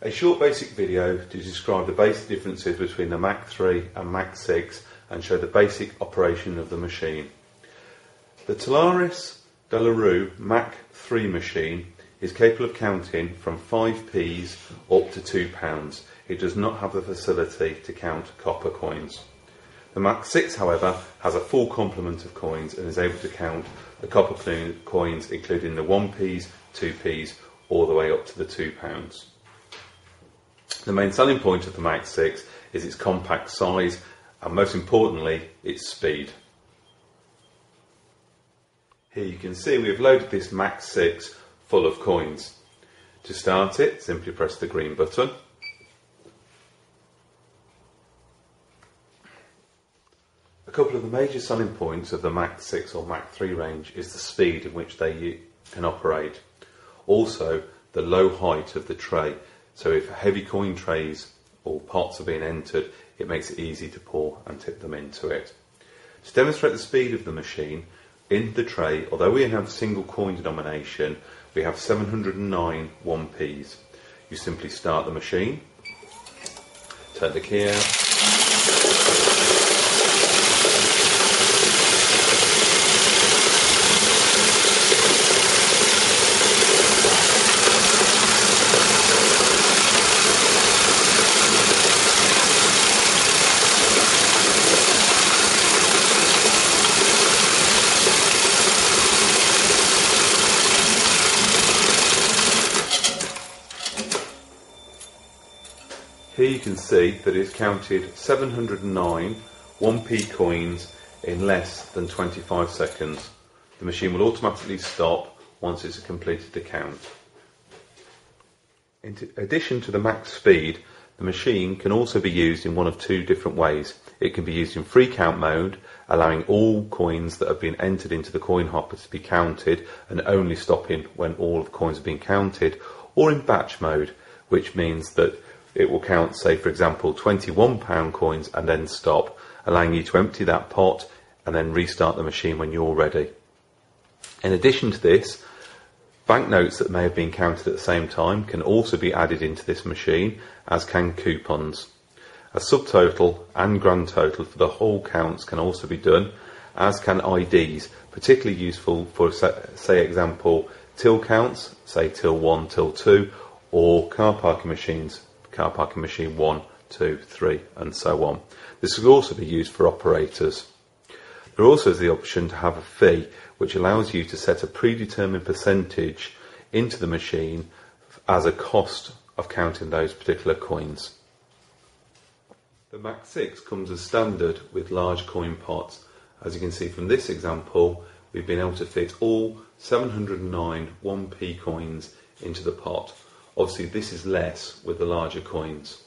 A short basic video to describe the basic differences between the Mach 3 and Mach 6 and show the basic operation of the machine. The Talaris Delarue Mach 3 machine is capable of counting from 5p's up to 2 pounds. It does not have the facility to count copper coins. The Mach 6 however has a full complement of coins and is able to count the copper coins including the 1p's, 2p's all the way up to the 2 pounds. The main selling point of the Mach 6 is its compact size and most importantly its speed. Here you can see we've loaded this Mach 6 full of coins. To start it, simply press the green button. A couple of the major selling points of the Mach 6 or Mach 3 range is the speed in which they can operate. Also, the low height of the tray. So if heavy coin trays or pots are being entered, it makes it easy to pour and tip them into it. To demonstrate the speed of the machine, in the tray, although we have single coin denomination, we have 709 1p's. You simply start the machine, turn the key out, Here you can see that it's counted 709 1p coins in less than 25 seconds. The machine will automatically stop once it's completed the count. In addition to the max speed, the machine can also be used in one of two different ways. It can be used in free count mode, allowing all coins that have been entered into the coin hopper to be counted and only stopping when all of the coins have been counted, or in batch mode, which means that it will count, say, for example, £21 coins and then stop, allowing you to empty that pot and then restart the machine when you're ready. In addition to this, banknotes that may have been counted at the same time can also be added into this machine, as can coupons. A subtotal and grand total for the whole counts can also be done, as can IDs, particularly useful for, say, example, till counts, say till 1, till 2, or car parking machines, car parking machine 1, 2, 3 and so on. This will also be used for operators. There also is the option to have a fee which allows you to set a predetermined percentage into the machine as a cost of counting those particular coins. The Mach 6 comes as standard with large coin pots. As you can see from this example, we've been able to fit all 709 1p coins into the pot Obviously this is less with the larger coins.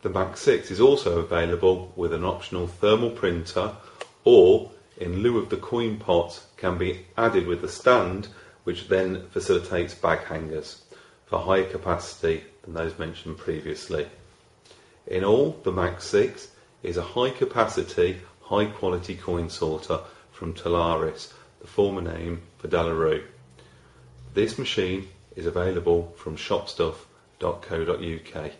The Mach 6 is also available with an optional thermal printer or in lieu of the coin pot can be added with a stand which then facilitates bag hangers for higher capacity than those mentioned previously. In all, the Mach 6 is a high capacity, high quality coin sorter from Talaris, the former name for De La Rue. This machine is available from shopstuff.co.uk.